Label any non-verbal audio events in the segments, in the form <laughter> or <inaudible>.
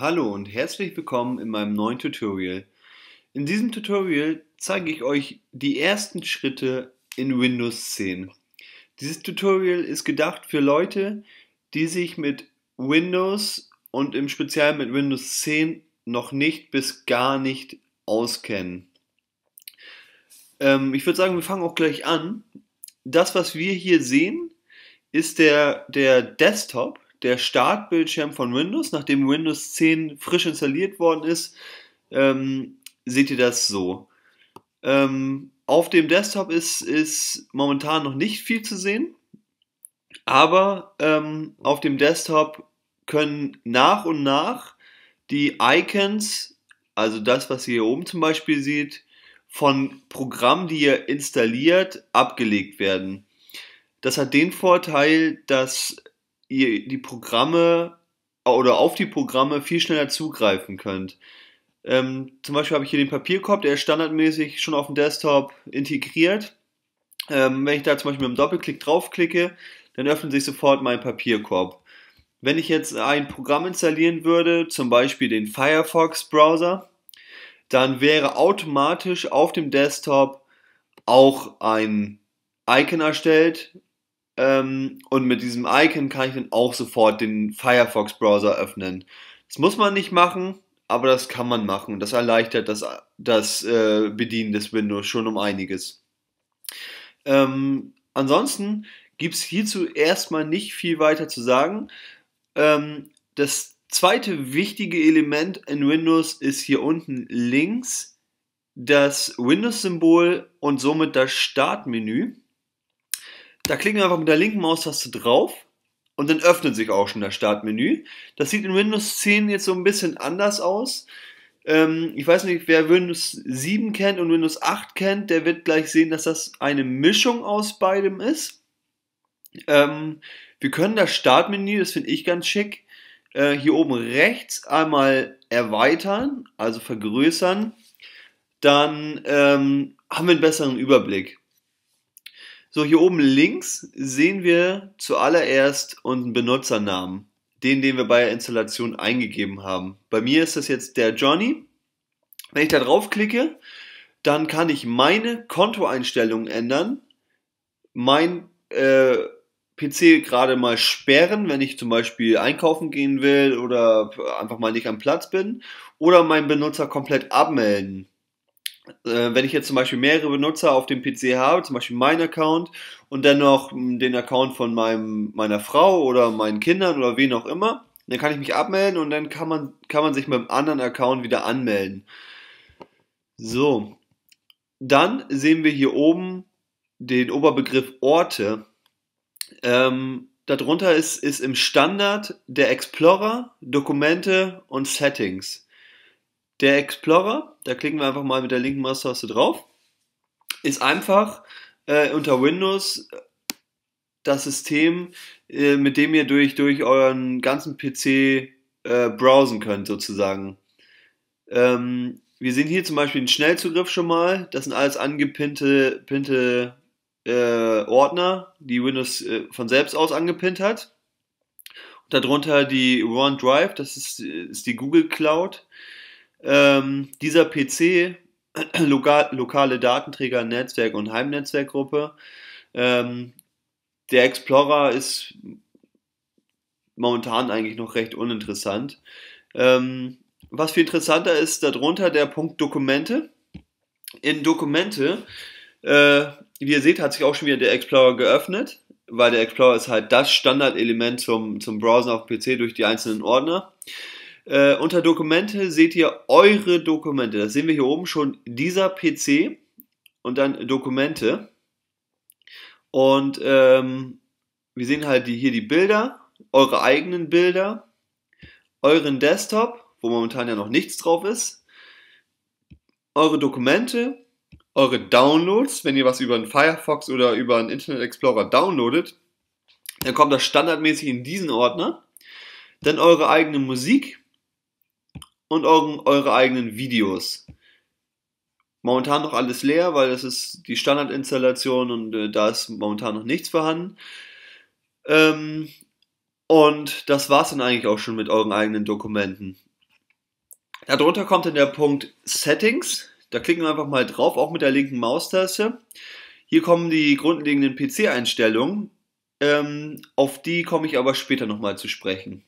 Hallo und herzlich willkommen in meinem neuen Tutorial. In diesem Tutorial zeige ich euch die ersten Schritte in Windows 10. Dieses Tutorial ist gedacht für Leute, die sich mit Windows und im Speziellen mit Windows 10 noch nicht bis gar nicht auskennen. Ähm, ich würde sagen, wir fangen auch gleich an. Das, was wir hier sehen, ist der, der Desktop, der Startbildschirm von Windows. Nachdem Windows 10 frisch installiert worden ist, ähm, seht ihr das so. Ähm, auf dem Desktop ist, ist momentan noch nicht viel zu sehen, aber ähm, auf dem Desktop können nach und nach die Icons, also das, was ihr hier oben zum Beispiel seht, von Programmen, die ihr installiert, abgelegt werden. Das hat den Vorteil, dass die Programme oder auf die Programme viel schneller zugreifen könnt. Ähm, zum Beispiel habe ich hier den Papierkorb, der ist standardmäßig schon auf dem Desktop integriert. Ähm, wenn ich da zum Beispiel mit einem Doppelklick draufklicke, dann öffnet sich sofort mein Papierkorb. Wenn ich jetzt ein Programm installieren würde, zum Beispiel den Firefox Browser, dann wäre automatisch auf dem Desktop auch ein Icon erstellt, ähm, und mit diesem Icon kann ich dann auch sofort den Firefox Browser öffnen. Das muss man nicht machen, aber das kann man machen. Das erleichtert das, das äh, Bedienen des Windows schon um einiges. Ähm, ansonsten gibt es hierzu erstmal nicht viel weiter zu sagen. Ähm, das zweite wichtige Element in Windows ist hier unten links das Windows-Symbol und somit das Startmenü. Da klicken wir einfach mit der linken Maustaste drauf und dann öffnet sich auch schon das Startmenü. Das sieht in Windows 10 jetzt so ein bisschen anders aus. Ähm, ich weiß nicht, wer Windows 7 kennt und Windows 8 kennt, der wird gleich sehen, dass das eine Mischung aus beidem ist. Ähm, wir können das Startmenü, das finde ich ganz schick, äh, hier oben rechts einmal erweitern, also vergrößern. Dann ähm, haben wir einen besseren Überblick. So, hier oben links sehen wir zuallererst unseren Benutzernamen, den, den wir bei der Installation eingegeben haben. Bei mir ist das jetzt der Johnny. Wenn ich da draufklicke, dann kann ich meine Kontoeinstellungen ändern, mein äh, PC gerade mal sperren, wenn ich zum Beispiel einkaufen gehen will oder einfach mal nicht am Platz bin, oder meinen Benutzer komplett abmelden wenn ich jetzt zum Beispiel mehrere Benutzer auf dem PC habe, zum Beispiel meinen Account und dann noch den Account von meinem, meiner Frau oder meinen Kindern oder wen auch immer, dann kann ich mich abmelden und dann kann man, kann man sich mit einem anderen Account wieder anmelden. So, dann sehen wir hier oben den Oberbegriff Orte. Ähm, darunter ist, ist im Standard der Explorer, Dokumente und Settings. Der Explorer, da klicken wir einfach mal mit der linken Maustaste drauf, ist einfach äh, unter Windows das System, äh, mit dem ihr durch, durch euren ganzen PC äh, browsen könnt, sozusagen. Ähm, wir sehen hier zum Beispiel den Schnellzugriff schon mal. Das sind alles angepinnte pinte, äh, Ordner, die Windows äh, von selbst aus angepinnt hat. Und darunter die OneDrive, das ist, ist die Google Cloud ähm, dieser PC, <clears throat> lokal, lokale Datenträger, Netzwerk und Heimnetzwerkgruppe, ähm, der Explorer ist momentan eigentlich noch recht uninteressant. Ähm, was viel interessanter ist, darunter der Punkt Dokumente. In Dokumente, äh, wie ihr seht, hat sich auch schon wieder der Explorer geöffnet, weil der Explorer ist halt das Standardelement zum, zum Browsen auf PC durch die einzelnen Ordner. Äh, unter Dokumente seht ihr eure Dokumente. Das sehen wir hier oben schon. Dieser PC und dann Dokumente. Und ähm, wir sehen halt die, hier die Bilder, eure eigenen Bilder, euren Desktop, wo momentan ja noch nichts drauf ist, eure Dokumente, eure Downloads, wenn ihr was über einen Firefox oder über einen Internet Explorer downloadet, dann kommt das standardmäßig in diesen Ordner. Dann eure eigene Musik, und eure eigenen Videos. Momentan noch alles leer, weil das ist die Standardinstallation und äh, da ist momentan noch nichts vorhanden. Ähm, und das war es dann eigentlich auch schon mit euren eigenen Dokumenten. Darunter kommt dann der Punkt Settings. Da klicken wir einfach mal drauf, auch mit der linken Maustaste. Hier kommen die grundlegenden PC-Einstellungen. Ähm, auf die komme ich aber später nochmal zu sprechen.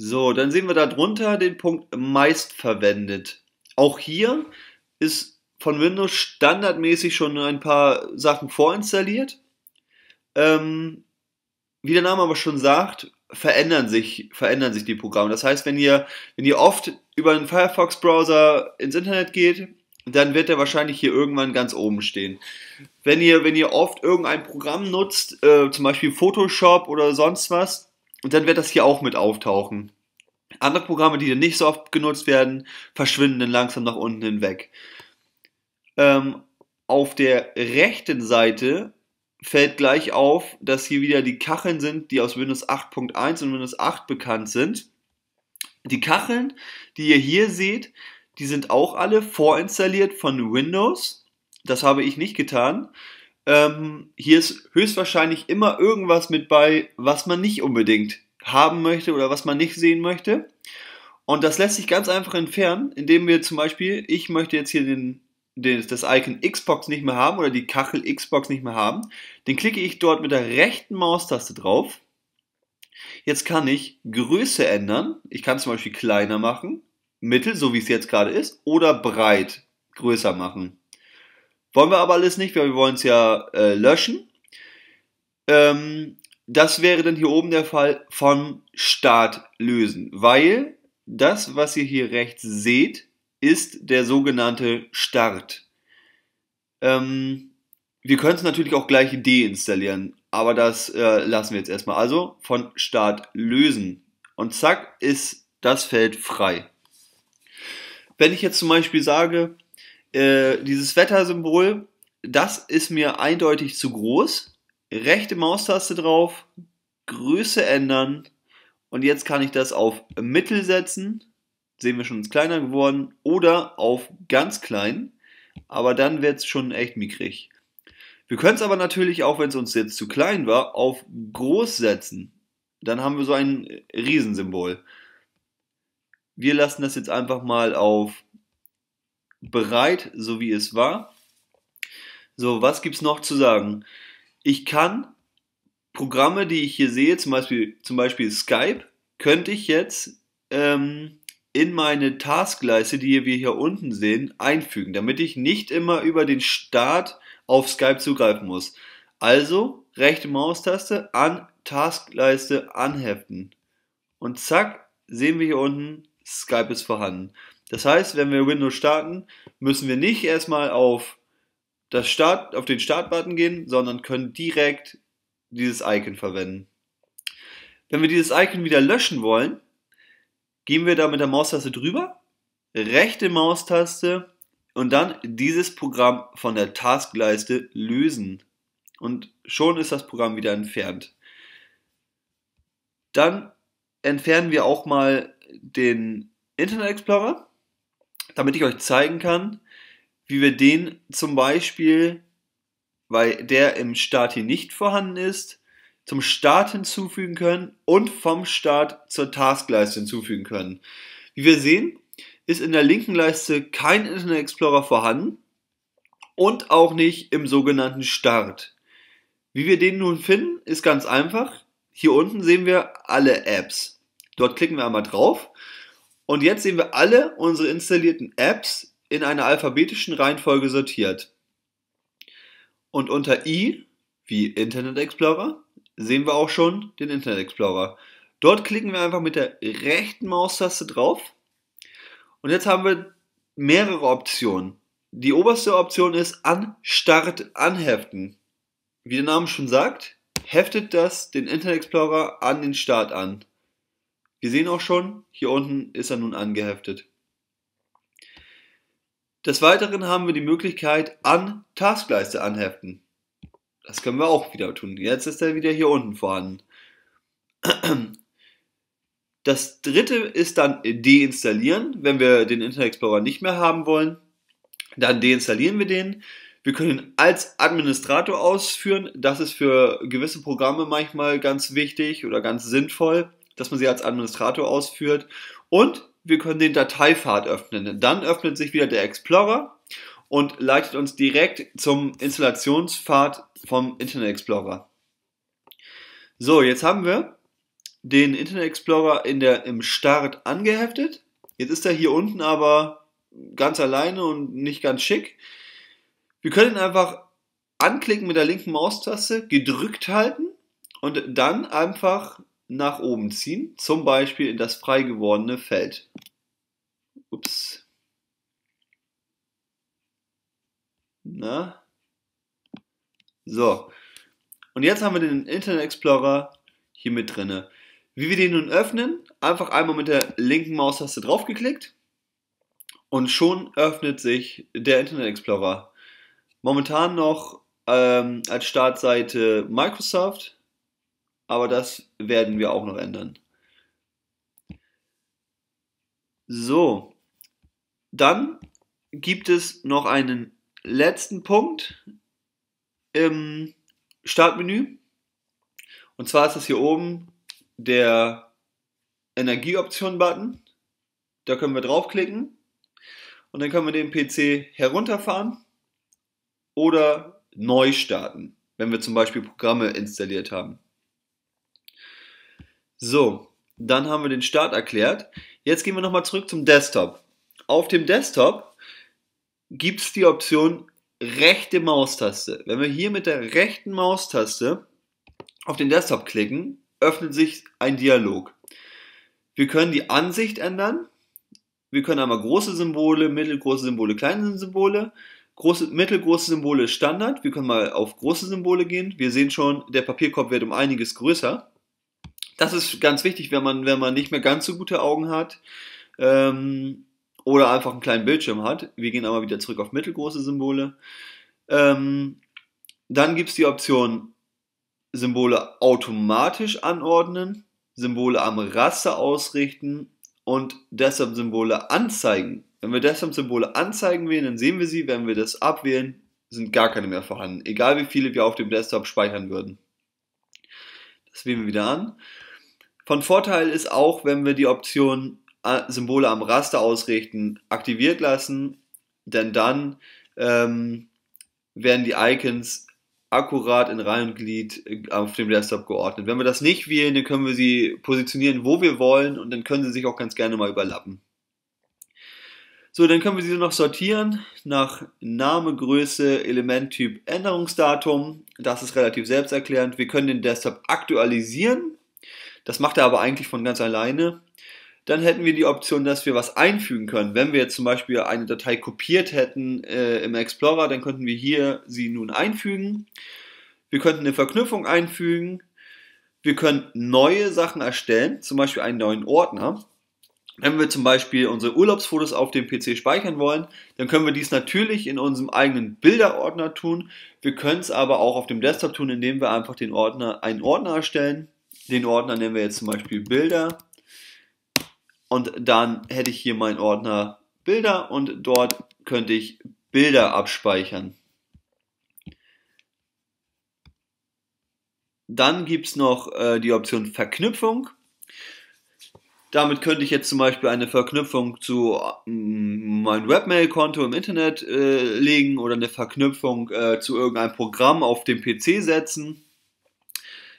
So, dann sehen wir darunter den Punkt meist verwendet. Auch hier ist von Windows standardmäßig schon ein paar Sachen vorinstalliert. Ähm, wie der Name aber schon sagt, verändern sich, verändern sich die Programme. Das heißt, wenn ihr, wenn ihr oft über einen Firefox-Browser ins Internet geht, dann wird er wahrscheinlich hier irgendwann ganz oben stehen. Wenn ihr, wenn ihr oft irgendein Programm nutzt, äh, zum Beispiel Photoshop oder sonst was, dann wird das hier auch mit auftauchen. Andere Programme, die dann nicht so oft genutzt werden, verschwinden dann langsam nach unten hinweg. Ähm, auf der rechten Seite fällt gleich auf, dass hier wieder die Kacheln sind, die aus Windows 8.1 und Windows 8 bekannt sind. Die Kacheln, die ihr hier seht, die sind auch alle vorinstalliert von Windows. Das habe ich nicht getan. Ähm, hier ist höchstwahrscheinlich immer irgendwas mit bei, was man nicht unbedingt haben möchte oder was man nicht sehen möchte. Und das lässt sich ganz einfach entfernen, indem wir zum Beispiel, ich möchte jetzt hier den das Icon Xbox nicht mehr haben oder die Kachel Xbox nicht mehr haben, den klicke ich dort mit der rechten Maustaste drauf. Jetzt kann ich Größe ändern. Ich kann zum Beispiel kleiner machen, mittel, so wie es jetzt gerade ist, oder breit größer machen. Wollen wir aber alles nicht, weil wir wollen es ja äh, löschen. Ähm, das wäre dann hier oben der Fall von Start lösen, weil das, was ihr hier rechts seht, ist der sogenannte Start. Ähm, wir können es natürlich auch gleich deinstallieren, aber das äh, lassen wir jetzt erstmal. Also von Start lösen. Und zack ist das Feld frei. Wenn ich jetzt zum Beispiel sage, äh, dieses Wettersymbol, das ist mir eindeutig zu groß, rechte Maustaste drauf, Größe ändern und jetzt kann ich das auf Mittel setzen sehen wir schon, ist kleiner geworden. Oder auf ganz klein, aber dann wird es schon echt mickrig. Wir können es aber natürlich auch, wenn es uns jetzt zu klein war, auf groß setzen. Dann haben wir so ein Riesensymbol. Wir lassen das jetzt einfach mal auf bereit, so wie es war. So, was gibt es noch zu sagen? Ich kann Programme, die ich hier sehe, zum Beispiel, zum Beispiel Skype, könnte ich jetzt ähm, in meine Taskleiste, die wir hier unten sehen, einfügen, damit ich nicht immer über den Start auf Skype zugreifen muss. Also rechte Maustaste an Taskleiste anheften. Und zack, sehen wir hier unten, Skype ist vorhanden. Das heißt, wenn wir Windows starten, müssen wir nicht erstmal auf, das Start, auf den Start-Button gehen, sondern können direkt dieses Icon verwenden. Wenn wir dieses Icon wieder löschen wollen, gehen wir da mit der Maustaste drüber, rechte Maustaste und dann dieses Programm von der Taskleiste lösen. Und schon ist das Programm wieder entfernt. Dann entfernen wir auch mal den Internet Explorer, damit ich euch zeigen kann, wie wir den zum Beispiel, weil der im Start hier nicht vorhanden ist, zum Start hinzufügen können und vom Start zur Taskleiste hinzufügen können. Wie wir sehen, ist in der linken Leiste kein Internet Explorer vorhanden und auch nicht im sogenannten Start. Wie wir den nun finden, ist ganz einfach. Hier unten sehen wir alle Apps. Dort klicken wir einmal drauf und jetzt sehen wir alle unsere installierten Apps in einer alphabetischen Reihenfolge sortiert. Und unter I wie Internet Explorer sehen wir auch schon den Internet Explorer. Dort klicken wir einfach mit der rechten Maustaste drauf. Und jetzt haben wir mehrere Optionen. Die oberste Option ist an Start anheften. Wie der Name schon sagt, heftet das den Internet Explorer an den Start an. Wir sehen auch schon, hier unten ist er nun angeheftet. Des Weiteren haben wir die Möglichkeit an Taskleiste anheften. Das können wir auch wieder tun. Jetzt ist er wieder hier unten vorhanden. Das dritte ist dann deinstallieren, wenn wir den Internet Explorer nicht mehr haben wollen. Dann deinstallieren wir den. Wir können ihn als Administrator ausführen. Das ist für gewisse Programme manchmal ganz wichtig oder ganz sinnvoll, dass man sie als Administrator ausführt. Und wir können den Dateipfad öffnen. Dann öffnet sich wieder der Explorer und leitet uns direkt zum Installationspfad vom Internet Explorer. So, jetzt haben wir den Internet Explorer in der, im Start angeheftet. Jetzt ist er hier unten aber ganz alleine und nicht ganz schick. Wir können ihn einfach anklicken mit der linken Maustaste, gedrückt halten und dann einfach nach oben ziehen, zum Beispiel in das frei gewordene Feld. Ups. Na? So. Und jetzt haben wir den Internet Explorer hier mit drinne. Wie wir den nun öffnen, einfach einmal mit der linken Maustaste draufgeklickt und schon öffnet sich der Internet Explorer. Momentan noch ähm, als Startseite Microsoft, aber das werden wir auch noch ändern. So, dann gibt es noch einen letzten Punkt im Startmenü. Und zwar ist das hier oben der Energieoption-Button. Da können wir draufklicken und dann können wir den PC herunterfahren oder neu starten, wenn wir zum Beispiel Programme installiert haben. So, dann haben wir den Start erklärt. Jetzt gehen wir nochmal zurück zum Desktop. Auf dem Desktop gibt es die Option rechte Maustaste. Wenn wir hier mit der rechten Maustaste auf den Desktop klicken, öffnet sich ein Dialog. Wir können die Ansicht ändern. Wir können einmal große Symbole, mittelgroße Symbole, kleine Symbole. Große, mittelgroße Symbole ist Standard. Wir können mal auf große Symbole gehen. Wir sehen schon, der Papierkorb wird um einiges größer. Das ist ganz wichtig, wenn man, wenn man nicht mehr ganz so gute Augen hat ähm, oder einfach einen kleinen Bildschirm hat. Wir gehen aber wieder zurück auf mittelgroße Symbole. Ähm, dann gibt es die Option Symbole automatisch anordnen, Symbole am Raster ausrichten und Desktop-Symbole anzeigen. Wenn wir Desktop-Symbole anzeigen wählen, dann sehen wir sie. Wenn wir das abwählen, sind gar keine mehr vorhanden. Egal wie viele wir auf dem Desktop speichern würden. Das wählen wir wieder an. Von Vorteil ist auch, wenn wir die Option äh, Symbole am Raster ausrichten, aktiviert lassen, denn dann ähm, werden die Icons akkurat in Reihe und Glied äh, auf dem Desktop geordnet. Wenn wir das nicht wählen, dann können wir sie positionieren, wo wir wollen und dann können sie sich auch ganz gerne mal überlappen. So, dann können wir sie noch sortieren nach Name, Größe, Elementtyp, Änderungsdatum. Das ist relativ selbsterklärend. Wir können den Desktop aktualisieren. Das macht er aber eigentlich von ganz alleine. Dann hätten wir die Option, dass wir was einfügen können. Wenn wir jetzt zum Beispiel eine Datei kopiert hätten äh, im Explorer, dann könnten wir hier sie nun einfügen. Wir könnten eine Verknüpfung einfügen. Wir können neue Sachen erstellen, zum Beispiel einen neuen Ordner. Wenn wir zum Beispiel unsere Urlaubsfotos auf dem PC speichern wollen, dann können wir dies natürlich in unserem eigenen Bilderordner tun. Wir können es aber auch auf dem Desktop tun, indem wir einfach den Ordner, einen Ordner erstellen. Den Ordner nennen wir jetzt zum Beispiel Bilder und dann hätte ich hier meinen Ordner Bilder und dort könnte ich Bilder abspeichern. Dann gibt es noch äh, die Option Verknüpfung. Damit könnte ich jetzt zum Beispiel eine Verknüpfung zu äh, meinem Webmail-Konto im Internet äh, legen oder eine Verknüpfung äh, zu irgendeinem Programm auf dem PC setzen.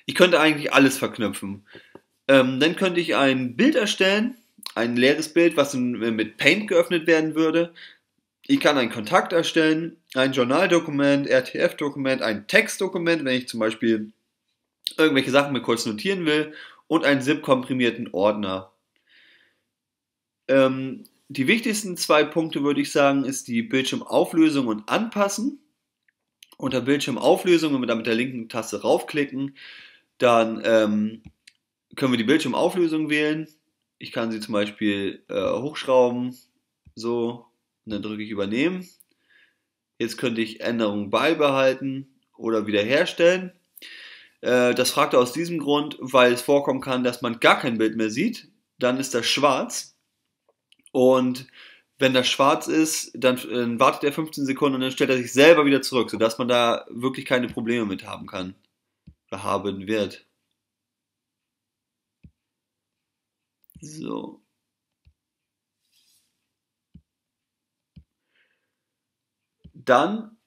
Ich könnte eigentlich alles verknüpfen. Ähm, dann könnte ich ein Bild erstellen ein leeres Bild, was mit Paint geöffnet werden würde. Ich kann einen Kontakt erstellen, ein Journaldokument, RTF-Dokument, ein Textdokument, wenn ich zum Beispiel irgendwelche Sachen mir kurz notieren will und einen ZIP-komprimierten Ordner. Ähm, die wichtigsten zwei Punkte würde ich sagen, ist die Bildschirmauflösung und Anpassen. Unter Bildschirmauflösung, wenn wir da mit der linken Taste raufklicken, dann ähm, können wir die Bildschirmauflösung wählen. Ich kann sie zum Beispiel äh, hochschrauben, so, und dann drücke ich übernehmen. Jetzt könnte ich Änderungen beibehalten oder wiederherstellen. Äh, das fragt er aus diesem Grund, weil es vorkommen kann, dass man gar kein Bild mehr sieht. Dann ist das schwarz. Und wenn das schwarz ist, dann, dann wartet er 15 Sekunden und dann stellt er sich selber wieder zurück, sodass man da wirklich keine Probleme mit haben kann haben wird. So. Dann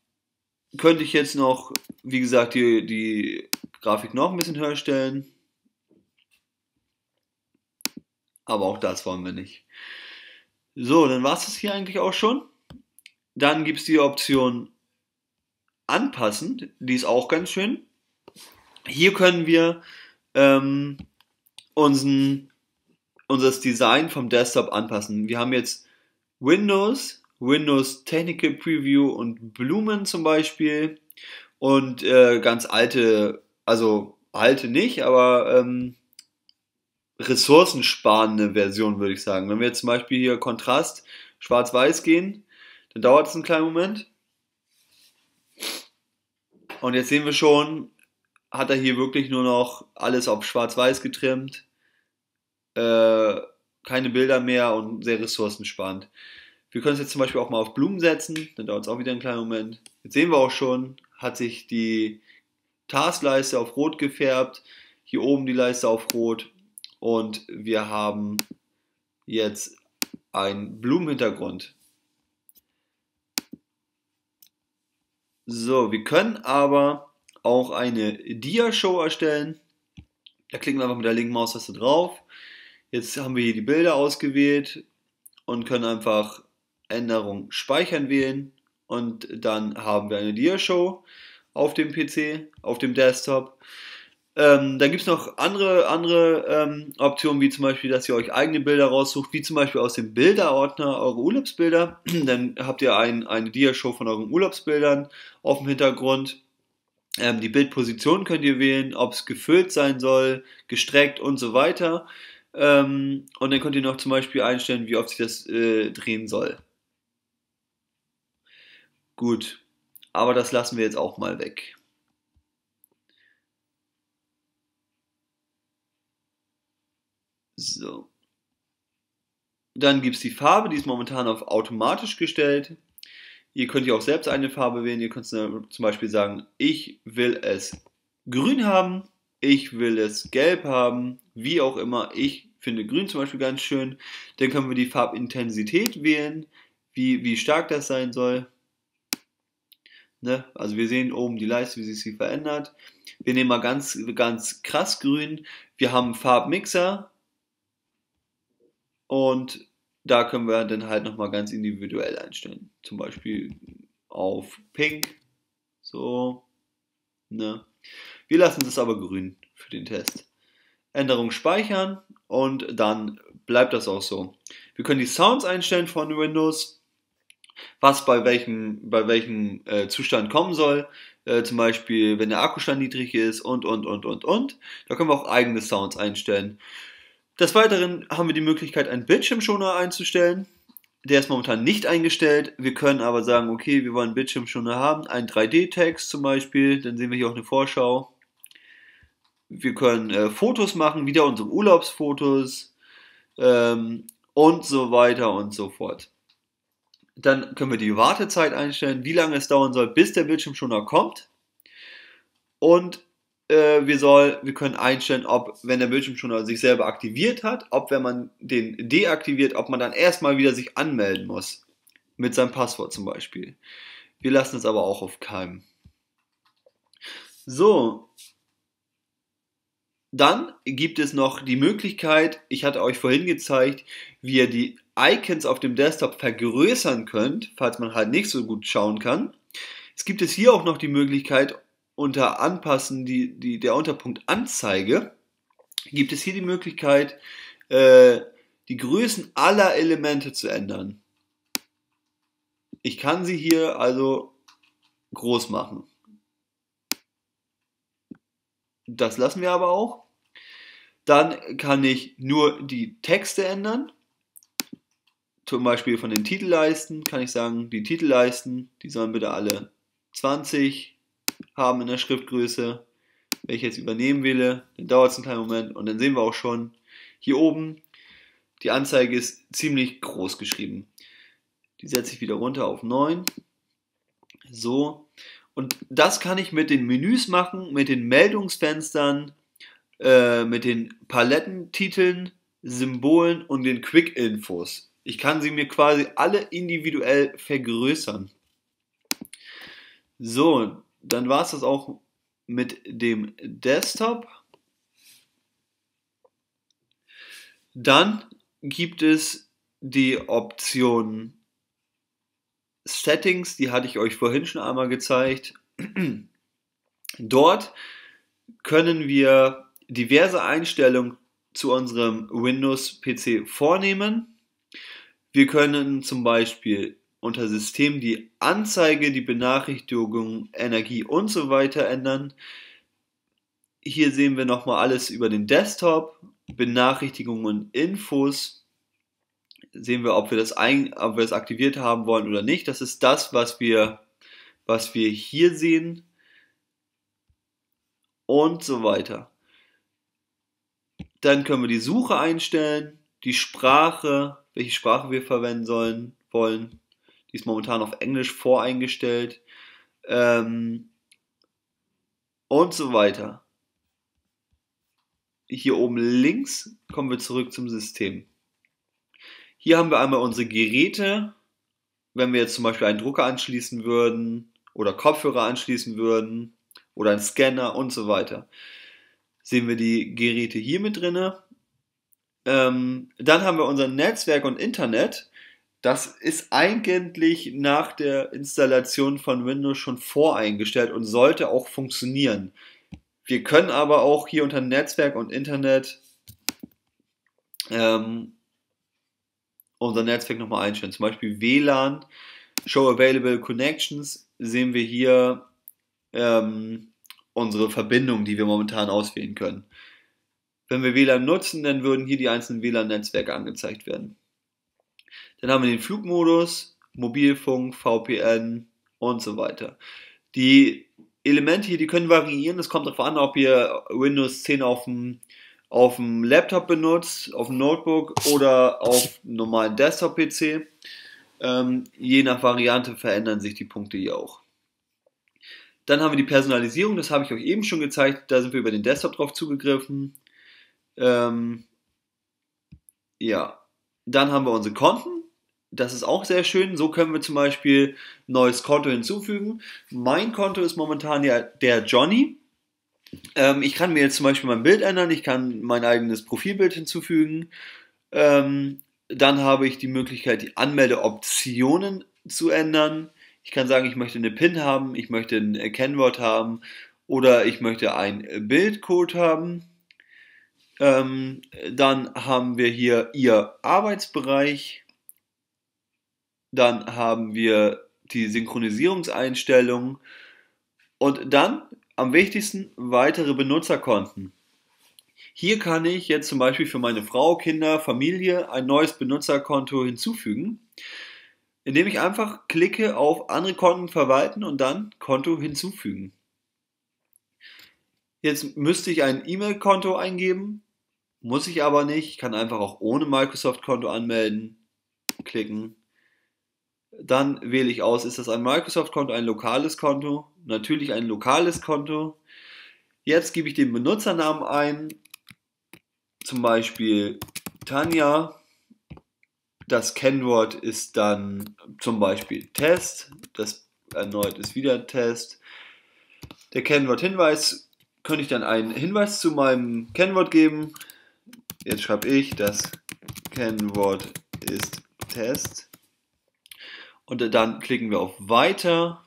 könnte ich jetzt noch, wie gesagt, die, die Grafik noch ein bisschen höher stellen. Aber auch das wollen wir nicht. So, dann war es das hier eigentlich auch schon. Dann gibt es die Option anpassen. Die ist auch ganz schön. Hier können wir ähm, unseren, unser Design vom Desktop anpassen. Wir haben jetzt Windows, Windows Technical Preview und Blumen zum Beispiel und äh, ganz alte, also alte nicht, aber ähm, ressourcensparende Version würde ich sagen. Wenn wir jetzt zum Beispiel hier Kontrast schwarz-weiß gehen, dann dauert es einen kleinen Moment. Und jetzt sehen wir schon, hat er hier wirklich nur noch alles auf schwarz-weiß getrimmt. Äh, keine Bilder mehr und sehr ressourcensparend. Wir können es jetzt zum Beispiel auch mal auf Blumen setzen, dann dauert es auch wieder einen kleinen Moment. Jetzt sehen wir auch schon, hat sich die Taskleiste auf Rot gefärbt, hier oben die Leiste auf Rot und wir haben jetzt einen Blumenhintergrund. So, wir können aber auch eine Dia-Show erstellen. Da klicken wir einfach mit der linken Maustaste drauf. Jetzt haben wir hier die Bilder ausgewählt und können einfach Änderung speichern wählen und dann haben wir eine Dia-Show auf dem PC, auf dem Desktop. Ähm, dann gibt es noch andere, andere ähm, Optionen, wie zum Beispiel, dass ihr euch eigene Bilder raussucht, wie zum Beispiel aus dem Bilderordner eure Urlaubsbilder. <clears throat> Dann habt ihr ein, eine Dia-Show von euren Urlaubsbildern auf dem Hintergrund. Ähm, die Bildposition könnt ihr wählen, ob es gefüllt sein soll, gestreckt und so weiter. Ähm, und dann könnt ihr noch zum Beispiel einstellen, wie oft sich das äh, drehen soll. Gut, aber das lassen wir jetzt auch mal weg. So. Dann gibt es die Farbe, die ist momentan auf automatisch gestellt. Ihr könnt ja auch selbst eine Farbe wählen. Ihr könnt zum Beispiel sagen, ich will es grün haben, ich will es gelb haben, wie auch immer. Ich finde grün zum Beispiel ganz schön. Dann können wir die Farbintensität wählen, wie, wie stark das sein soll. Ne? Also wir sehen oben die Leiste, wie sich sie verändert. Wir nehmen mal ganz, ganz krass grün. Wir haben Farbmixer, und da können wir dann halt nochmal ganz individuell einstellen. Zum Beispiel auf Pink. So. Ne? Wir lassen das aber grün für den Test. Änderung speichern und dann bleibt das auch so. Wir können die Sounds einstellen von Windows, was bei welchem, bei welchem äh, Zustand kommen soll. Äh, zum Beispiel, wenn der Akkustand niedrig ist und, und, und, und, und. Da können wir auch eigene Sounds einstellen. Des Weiteren haben wir die Möglichkeit, einen Bildschirmschoner einzustellen. Der ist momentan nicht eingestellt. Wir können aber sagen, okay, wir wollen einen Bildschirmschoner haben, einen 3D-Text zum Beispiel. Dann sehen wir hier auch eine Vorschau. Wir können äh, Fotos machen, wieder unsere Urlaubsfotos ähm, und so weiter und so fort. Dann können wir die Wartezeit einstellen, wie lange es dauern soll, bis der Bildschirmschoner kommt. Und äh, wir, soll, wir können einstellen, ob, wenn der Bildschirmschoner sich selber aktiviert hat, ob, wenn man den deaktiviert, ob man dann erstmal wieder sich anmelden muss. Mit seinem Passwort zum Beispiel. Wir lassen es aber auch auf Keim. So. Dann gibt es noch die Möglichkeit, ich hatte euch vorhin gezeigt, wie ihr die Icons auf dem Desktop vergrößern könnt, falls man halt nicht so gut schauen kann. Es gibt es hier auch noch die Möglichkeit, unter Anpassen die, die, der Unterpunkt Anzeige gibt es hier die Möglichkeit, äh, die Größen aller Elemente zu ändern. Ich kann sie hier also groß machen. Das lassen wir aber auch. Dann kann ich nur die Texte ändern. Zum Beispiel von den Titelleisten kann ich sagen, die Titelleisten, die sollen bitte alle 20 haben in der Schriftgröße. Wenn ich jetzt übernehmen wähle, dann dauert es einen kleinen Moment und dann sehen wir auch schon hier oben, die Anzeige ist ziemlich groß geschrieben. Die setze ich wieder runter auf 9. So. Und das kann ich mit den Menüs machen, mit den Meldungsfenstern, äh, mit den Palettentiteln, Symbolen und den Quick-Infos. Ich kann sie mir quasi alle individuell vergrößern. So, dann war es das auch mit dem Desktop. Dann gibt es die Option Settings, die hatte ich euch vorhin schon einmal gezeigt. Dort können wir diverse Einstellungen zu unserem Windows-PC vornehmen. Wir können zum Beispiel unter System die Anzeige, die Benachrichtigung, Energie und so weiter ändern. Hier sehen wir nochmal alles über den Desktop, Benachrichtigungen und Infos. Sehen wir, ob wir, das ein, ob wir das aktiviert haben wollen oder nicht. Das ist das, was wir, was wir hier sehen. Und so weiter. Dann können wir die Suche einstellen, die Sprache, welche Sprache wir verwenden sollen, wollen. Die ist momentan auf Englisch voreingestellt. Ähm, und so weiter. Hier oben links kommen wir zurück zum System. Hier haben wir einmal unsere Geräte. Wenn wir jetzt zum Beispiel einen Drucker anschließen würden oder Kopfhörer anschließen würden oder einen Scanner und so weiter sehen wir die Geräte hier mit drin. Ähm, dann haben wir unser Netzwerk und Internet. Das ist eigentlich nach der Installation von Windows schon voreingestellt und sollte auch funktionieren. Wir können aber auch hier unter Netzwerk und Internet ähm, unser Netzwerk nochmal einstellen. Zum Beispiel WLAN, Show Available Connections sehen wir hier ähm, unsere Verbindung, die wir momentan auswählen können. Wenn wir WLAN nutzen, dann würden hier die einzelnen WLAN-Netzwerke angezeigt werden. Dann haben wir den Flugmodus, Mobilfunk, VPN und so weiter. Die Elemente hier, die können variieren. Es kommt darauf an, ob ihr Windows 10 auf dem, auf dem Laptop benutzt, auf dem Notebook oder auf einem normalen Desktop-PC. Ähm, je nach Variante verändern sich die Punkte hier auch. Dann haben wir die Personalisierung, das habe ich euch eben schon gezeigt. Da sind wir über den Desktop drauf zugegriffen. Ähm, ja, dann haben wir unsere Konten. Das ist auch sehr schön. So können wir zum Beispiel ein neues Konto hinzufügen. Mein Konto ist momentan ja der Johnny. Ähm, ich kann mir jetzt zum Beispiel mein Bild ändern. Ich kann mein eigenes Profilbild hinzufügen. Ähm, dann habe ich die Möglichkeit, die Anmeldeoptionen zu ändern. Ich kann sagen, ich möchte eine PIN haben, ich möchte ein Kennwort haben oder ich möchte ein Bildcode haben. Ähm, dann haben wir hier Ihr Arbeitsbereich. Dann haben wir die Synchronisierungseinstellungen. Und dann am wichtigsten weitere Benutzerkonten. Hier kann ich jetzt zum Beispiel für meine Frau, Kinder, Familie ein neues Benutzerkonto hinzufügen indem ich einfach klicke auf andere Konten verwalten und dann Konto hinzufügen. Jetzt müsste ich ein E-Mail-Konto eingeben, muss ich aber nicht. Ich kann einfach auch ohne Microsoft-Konto anmelden, klicken. Dann wähle ich aus, ist das ein Microsoft-Konto, ein lokales Konto? Natürlich ein lokales Konto. Jetzt gebe ich den Benutzernamen ein, zum Beispiel Tanja das Kennwort ist dann zum Beispiel Test. Das erneut ist wieder Test. Der Kennwort-Hinweis könnte ich dann einen Hinweis zu meinem Kennwort geben. Jetzt schreibe ich, das Kennwort ist Test. Und dann klicken wir auf Weiter.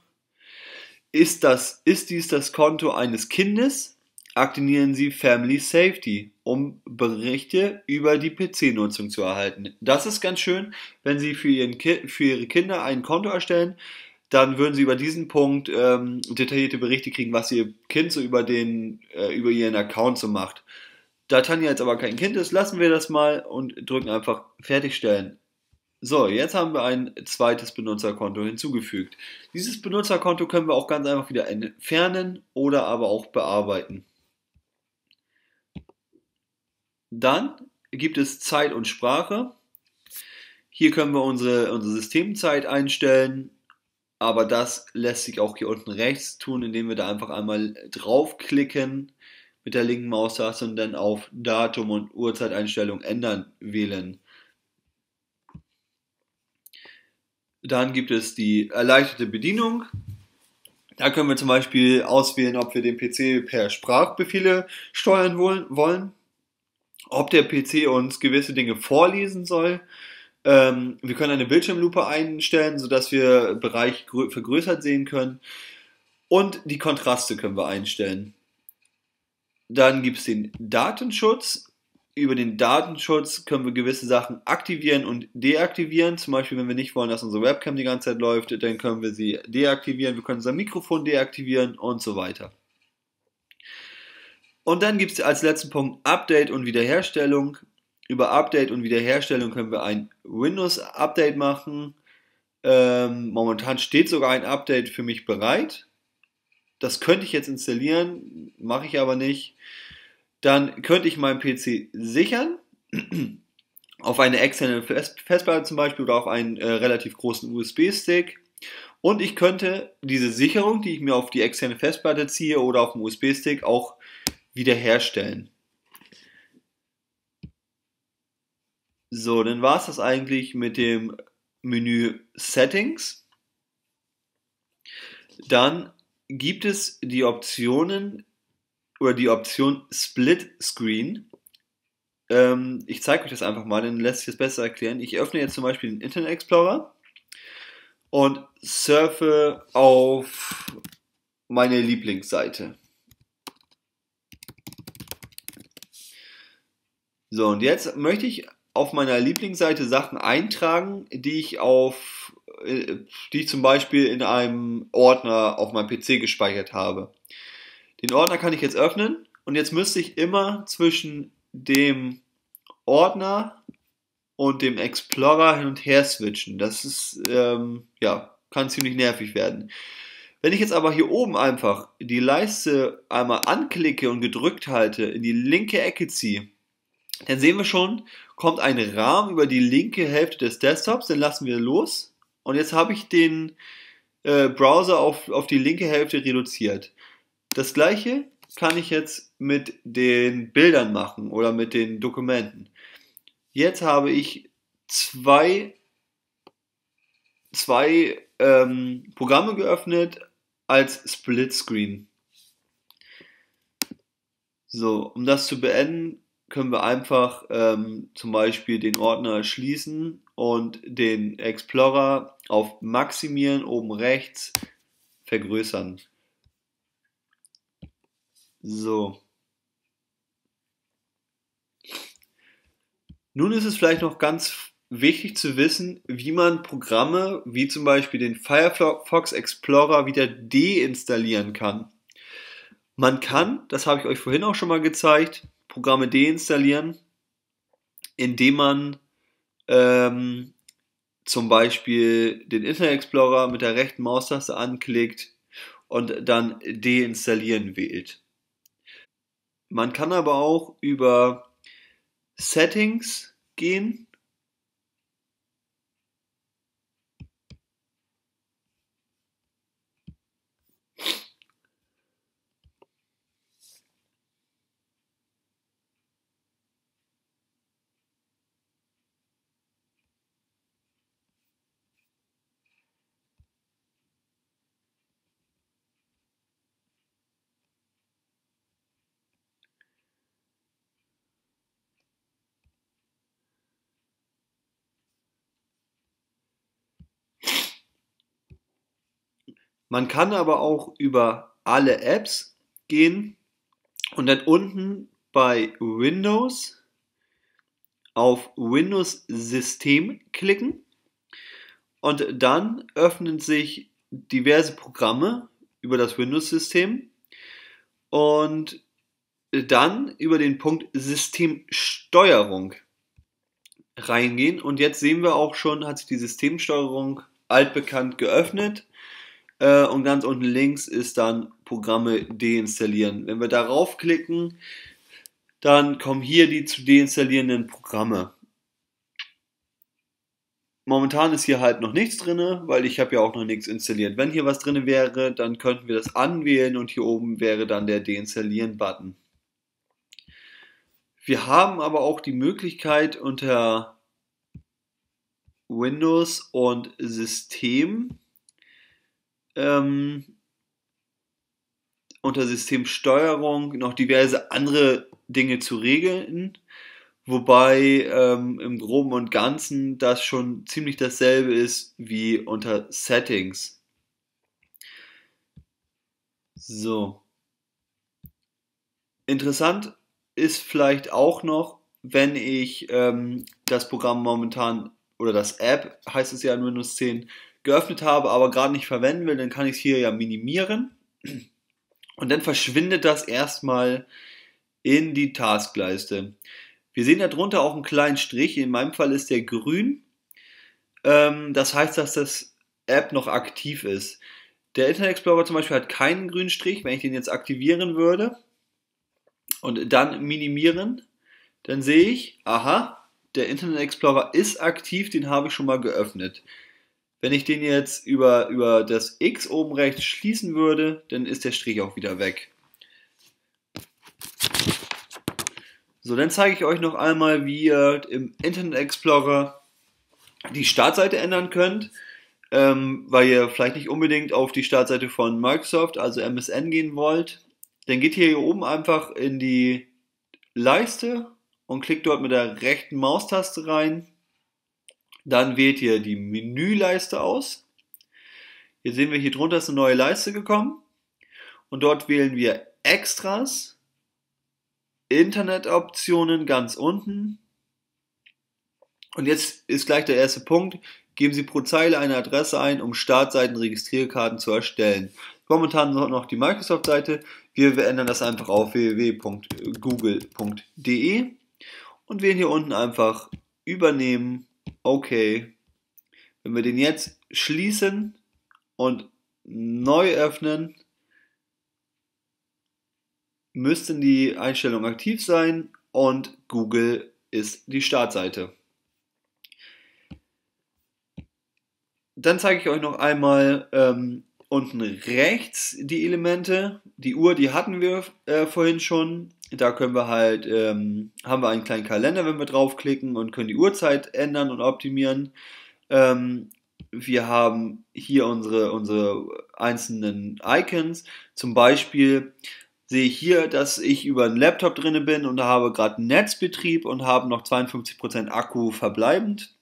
Ist, das, ist dies das Konto eines Kindes? aktivieren Sie Family Safety, um Berichte über die PC-Nutzung zu erhalten. Das ist ganz schön, wenn Sie für, Ihren Ki für Ihre Kinder ein Konto erstellen, dann würden Sie über diesen Punkt ähm, detaillierte Berichte kriegen, was Ihr Kind so über, den, äh, über Ihren Account so macht. Da Tanja jetzt aber kein Kind ist, lassen wir das mal und drücken einfach Fertigstellen. So, jetzt haben wir ein zweites Benutzerkonto hinzugefügt. Dieses Benutzerkonto können wir auch ganz einfach wieder entfernen oder aber auch bearbeiten. Dann gibt es Zeit und Sprache. Hier können wir unsere, unsere Systemzeit einstellen, aber das lässt sich auch hier unten rechts tun, indem wir da einfach einmal draufklicken mit der linken Maustaste und dann auf Datum und Uhrzeiteinstellung ändern wählen. Dann gibt es die erleichterte Bedienung. Da können wir zum Beispiel auswählen, ob wir den PC per Sprachbefehle steuern wollen, ob der PC uns gewisse Dinge vorlesen soll. Ähm, wir können eine Bildschirmlupe einstellen, sodass wir Bereich vergrößert sehen können. Und die Kontraste können wir einstellen. Dann gibt es den Datenschutz. Über den Datenschutz können wir gewisse Sachen aktivieren und deaktivieren. Zum Beispiel, wenn wir nicht wollen, dass unsere Webcam die ganze Zeit läuft, dann können wir sie deaktivieren. Wir können unser Mikrofon deaktivieren und so weiter. Und dann gibt es als letzten Punkt Update und Wiederherstellung. Über Update und Wiederherstellung können wir ein Windows-Update machen. Ähm, momentan steht sogar ein Update für mich bereit. Das könnte ich jetzt installieren, mache ich aber nicht. Dann könnte ich meinen PC sichern auf eine externe Festplatte zum Beispiel oder auf einen äh, relativ großen USB-Stick. Und ich könnte diese Sicherung, die ich mir auf die externe Festplatte ziehe oder auf den USB-Stick, auch wiederherstellen. So, dann war es das eigentlich mit dem Menü Settings. Dann gibt es die Optionen oder die Option Split Screen. Ähm, ich zeige euch das einfach mal, dann lässt sich das besser erklären. Ich öffne jetzt zum Beispiel den Internet Explorer und surfe auf meine Lieblingsseite. So, und jetzt möchte ich auf meiner Lieblingsseite Sachen eintragen, die ich auf, äh, die ich zum Beispiel in einem Ordner auf meinem PC gespeichert habe. Den Ordner kann ich jetzt öffnen und jetzt müsste ich immer zwischen dem Ordner und dem Explorer hin und her switchen. Das ist, ähm, ja, kann ziemlich nervig werden. Wenn ich jetzt aber hier oben einfach die Leiste einmal anklicke und gedrückt halte, in die linke Ecke ziehe, dann sehen wir schon, kommt ein Rahmen über die linke Hälfte des Desktops, dann lassen wir los. Und jetzt habe ich den äh, Browser auf, auf die linke Hälfte reduziert. Das gleiche kann ich jetzt mit den Bildern machen oder mit den Dokumenten. Jetzt habe ich zwei, zwei ähm, Programme geöffnet als Split Screen. So, um das zu beenden, können wir einfach ähm, zum Beispiel den Ordner schließen und den Explorer auf Maximieren oben rechts vergrößern. So. Nun ist es vielleicht noch ganz wichtig zu wissen, wie man Programme wie zum Beispiel den Firefox Explorer wieder deinstallieren kann. Man kann, das habe ich euch vorhin auch schon mal gezeigt, Programme deinstallieren, indem man ähm, zum Beispiel den Internet Explorer mit der rechten Maustaste anklickt und dann deinstallieren wählt. Man kann aber auch über Settings gehen Man kann aber auch über alle Apps gehen und dann unten bei Windows auf Windows System klicken und dann öffnen sich diverse Programme über das Windows-System und dann über den Punkt Systemsteuerung reingehen. Und jetzt sehen wir auch schon, hat sich die Systemsteuerung altbekannt geöffnet äh, und ganz unten links ist dann Programme deinstallieren. Wenn wir darauf klicken, dann kommen hier die zu deinstallierenden Programme. Momentan ist hier halt noch nichts drin, weil ich habe ja auch noch nichts installiert. Wenn hier was drin wäre, dann könnten wir das anwählen und hier oben wäre dann der Deinstallieren-Button. Wir haben aber auch die Möglichkeit unter Windows und System ähm, unter Systemsteuerung noch diverse andere Dinge zu regeln, wobei ähm, im Groben und Ganzen das schon ziemlich dasselbe ist wie unter Settings. So. Interessant ist vielleicht auch noch, wenn ich ähm, das Programm momentan oder das App, heißt es ja in Windows 10, geöffnet habe, aber gerade nicht verwenden will, dann kann ich es hier ja minimieren. Und dann verschwindet das erstmal in die Taskleiste. Wir sehen darunter auch einen kleinen Strich. In meinem Fall ist der grün. Ähm, das heißt, dass das App noch aktiv ist. Der Internet Explorer zum Beispiel hat keinen grünen Strich. Wenn ich den jetzt aktivieren würde und dann minimieren, dann sehe ich, aha, der Internet Explorer ist aktiv, den habe ich schon mal geöffnet. Wenn ich den jetzt über, über das X oben rechts schließen würde, dann ist der Strich auch wieder weg. So, dann zeige ich euch noch einmal, wie ihr im Internet Explorer die Startseite ändern könnt, ähm, weil ihr vielleicht nicht unbedingt auf die Startseite von Microsoft, also MSN, gehen wollt. Dann geht ihr hier oben einfach in die Leiste und klickt dort mit der rechten Maustaste rein dann wählt ihr die Menüleiste aus. Hier sehen wir, hier drunter ist eine neue Leiste gekommen. Und dort wählen wir Extras, Internetoptionen ganz unten. Und jetzt ist gleich der erste Punkt. Geben Sie pro Zeile eine Adresse ein, um Startseiten-Registrierkarten zu erstellen. Momentan noch die Microsoft-Seite. Wir ändern das einfach auf www.google.de und wählen hier unten einfach Übernehmen okay, wenn wir den jetzt schließen und neu öffnen, müssten die Einstellungen aktiv sein und Google ist die Startseite. Dann zeige ich euch noch einmal ähm, unten rechts die Elemente. Die Uhr, die hatten wir äh, vorhin schon. Da können wir halt, ähm, haben wir einen kleinen Kalender, wenn wir draufklicken und können die Uhrzeit ändern und optimieren. Ähm, wir haben hier unsere, unsere einzelnen Icons. Zum Beispiel sehe ich hier, dass ich über einen Laptop drinne bin und habe gerade einen Netzbetrieb und habe noch 52% Akku verbleibend.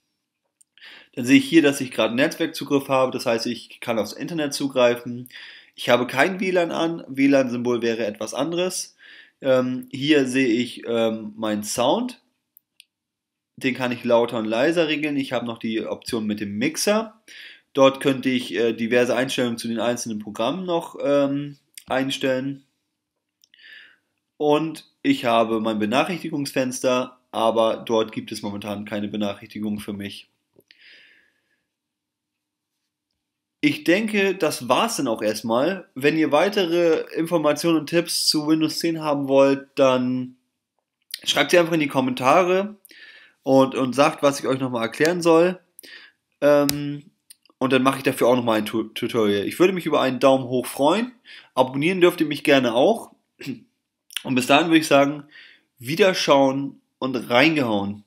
Dann sehe ich hier, dass ich gerade Netzwerkzugriff habe, das heißt, ich kann aufs Internet zugreifen. Ich habe kein WLAN an, WLAN-Symbol wäre etwas anderes. Ähm, hier sehe ich ähm, meinen Sound. Den kann ich lauter und leiser regeln. Ich habe noch die Option mit dem Mixer. Dort könnte ich äh, diverse Einstellungen zu den einzelnen Programmen noch ähm, einstellen. Und ich habe mein Benachrichtigungsfenster, aber dort gibt es momentan keine Benachrichtigung für mich. Ich denke, das war's dann auch erstmal. Wenn ihr weitere Informationen und Tipps zu Windows 10 haben wollt, dann schreibt sie einfach in die Kommentare und, und sagt, was ich euch nochmal erklären soll. Ähm, und dann mache ich dafür auch nochmal ein Tutorial. Ich würde mich über einen Daumen hoch freuen. Abonnieren dürft ihr mich gerne auch. Und bis dahin würde ich sagen, Wiederschauen und reingehauen.